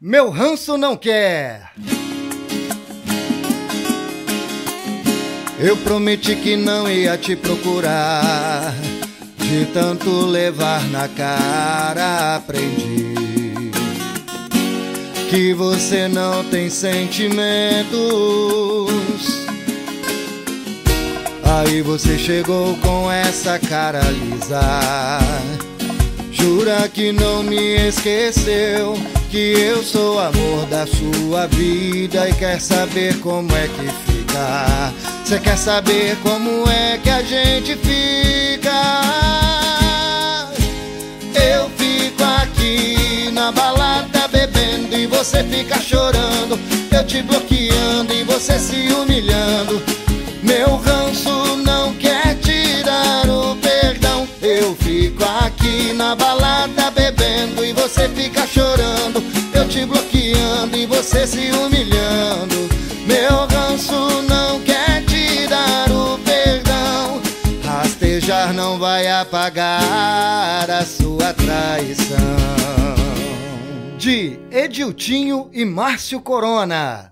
Meu ranço não quer. Eu prometi que não ia te procurar. De tanto levar na cara, aprendi que você não tem sentimentos. Aí você chegou com essa cara lisa. Jura que não me esqueceu que eu sou amor da sua vida e quer saber como é que fica. Você quer saber como é que a gente fica? Eu fico aqui na balada bebendo e você fica chorando. Eu te bloqueando e você se humilhando. Meu ranço não quer tirar o perdão. Eu fico aqui na balada bebendo e você fica chorando. Te bloqueando e você se humilhando. Meu ranço não quer tirar o perdão. Rastejar não vai apagar a sua traição. De Ediltinho e Márcio Corona.